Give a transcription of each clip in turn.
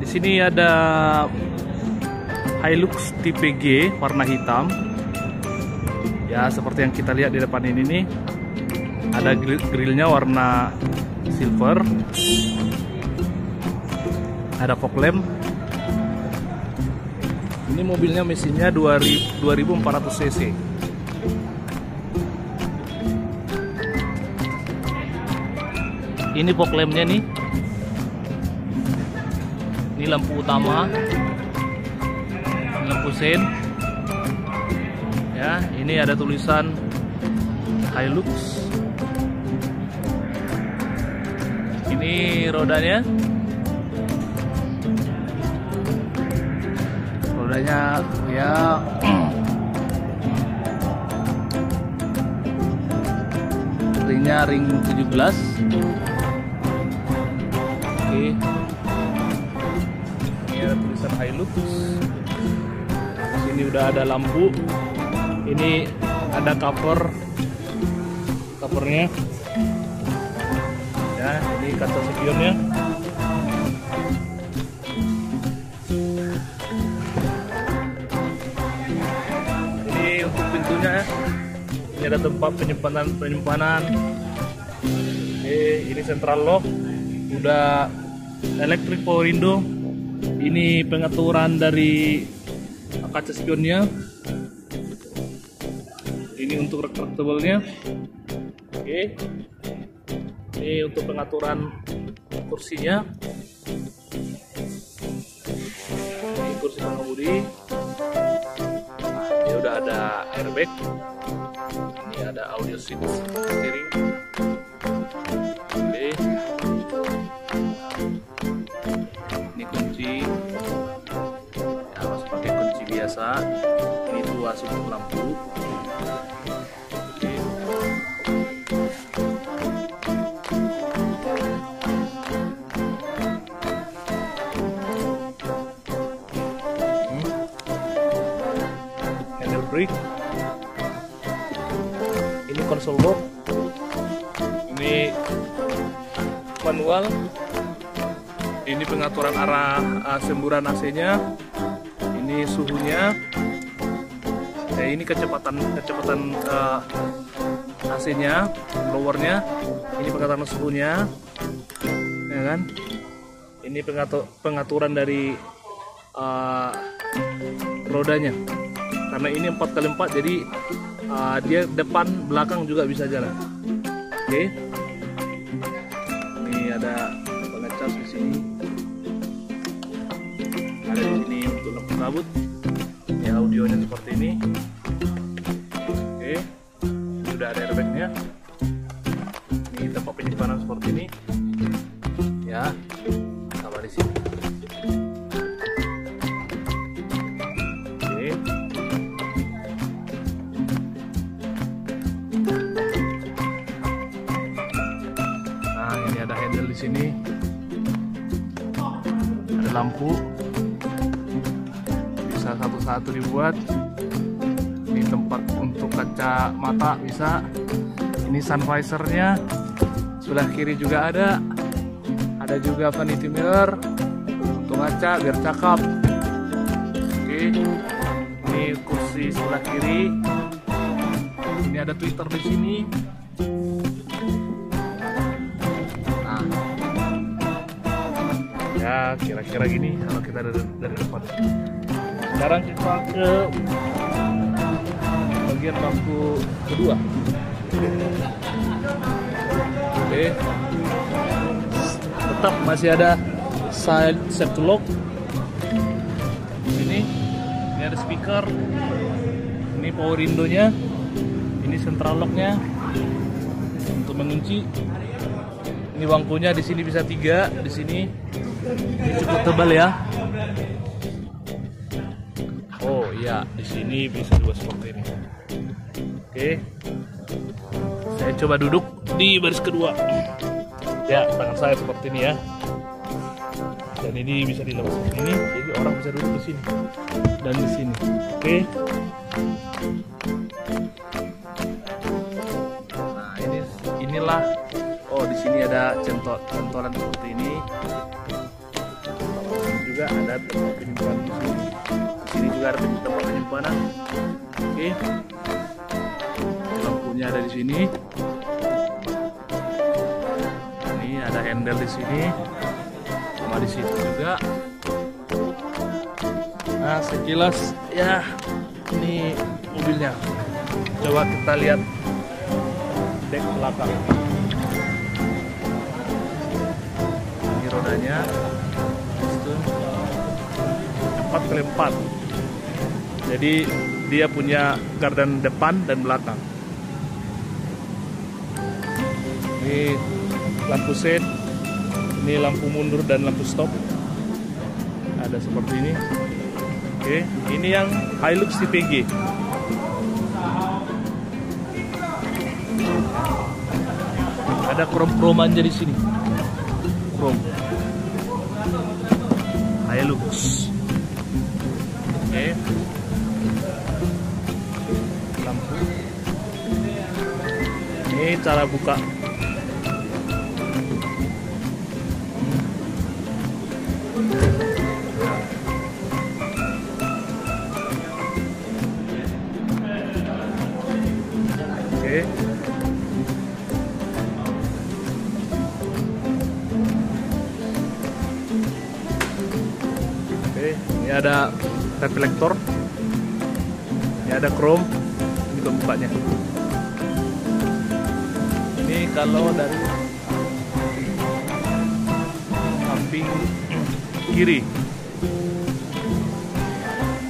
Di sini ada Hilux tipe G warna hitam. Ya, seperti yang kita lihat di depan ini nih. Ada grill grillnya warna silver. Ada fog lamp. Ini mobilnya mesinnya 2000 2400 cc. Ini fog lampnya nih. Ini lampu utama. Lampu sen. Ya, ini ada tulisan Hilux. Ini rodanya. Rodanya ya ringnya ring 17 Oke. Hilux. Sini udah ada lampu. Ini ada cover covernya. Ya, ini kaca spionnya. Ini untuk pintunya ya. Ini ada tempat penyimpanan penyimpanan. Oke, ini central lock udah electric power window ini pengaturan dari kaca spionnya. Ini untuk retractable nya oke. Ini untuk pengaturan kursinya. Ini kursi pengemudi nah, ini udah ada airbag. Ini ada audio seat steering Hmm. handle brake ini konsol lock ini manual. Ini pengaturan arah uh, semburan AC-nya. Ini suhunya eh, ini kecepatan kecepatan uh, AC-nya blowernya ini pengaturan suhunya ya kan? Ini pengatur pengaturan dari uh, rodanya. Karena ini 4x4 jadi uh, dia depan belakang juga bisa jalan. Oke? Ini ada pengecas di sini. Ada di sini untuk lampu kabut ya audionya seperti ini di sini. Nah ini ada handle di sini. Ada lampu. Bisa satu-satu dibuat. Ini tempat untuk kaca mata bisa. Ini sun visornya sebelah kiri juga ada ada juga vanity mirror untuk ngaca biar cakep. Oke. Ini kursi sebelah kiri. Ini ada twitter di sini. Nah. Ya kira-kira gini kalau kita dari, dari depan. Sekarang kita ke bagian bangku kedua. Oke tetap masih ada side safety lock. Ini ini ada speaker. Ini power window-nya. Ini central lock-nya. Untuk mengunci. Ini bangkunya di sini bisa tiga di sini ini cukup tebal ya. Oh iya di sini bisa dua seperti ini. Oke. Saya coba duduk di baris kedua ya tangan saya seperti ini ya dan ini bisa dilepas ini jadi orang bisa duduk di sini dan di sini oke nah ini inilah oh di sini ada centol centolan seperti ini juga ada penyimpanan di sini. Di sini juga ada tempat penyimpanan. Oke. Lampunya ada di sini. Handle di sini. Sama di situ juga. Nah, sekilas ya ini mobilnya. Coba kita lihat dek belakang. Ini rodanya. Itu 4 kali 4 Jadi dia punya gardan depan dan belakang. Ini lampu sen, ini lampu mundur dan lampu stop. Ada seperti ini. Oke, ini yang Hilux tipe G. Ada krom-krom aja di sini. Krom. Hilux. Oke. Lampu. Ini cara buka. Oke. Ini ada reflektor. Ini ada chrome. Ini pembukanya. Ini kalau dari samping kiri.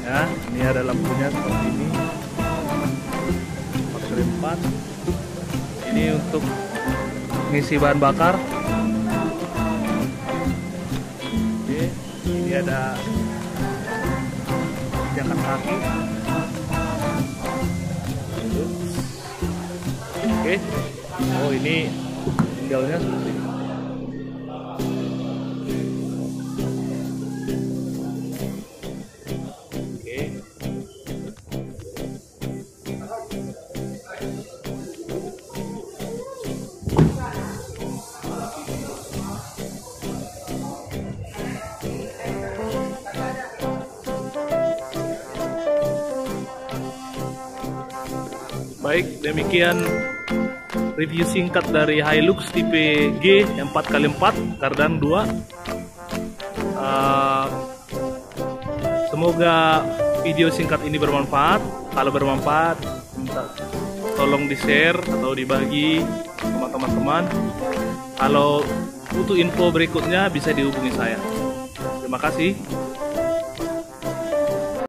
Ya, ini ada lampunya seperti ini. 4 ini untuk ngisi bahan bakar. Oke, ini ada pijakan kaki. Oke. Oh ini tinggalnya seperti ini Baik, demikian review singkat dari Hilux tipe G yang 4x4 kardan 2. Uh, semoga video singkat ini bermanfaat. Kalau bermanfaat, minta tolong di-share atau dibagi sama teman-teman. Kalau butuh info berikutnya bisa dihubungi saya. Terima kasih.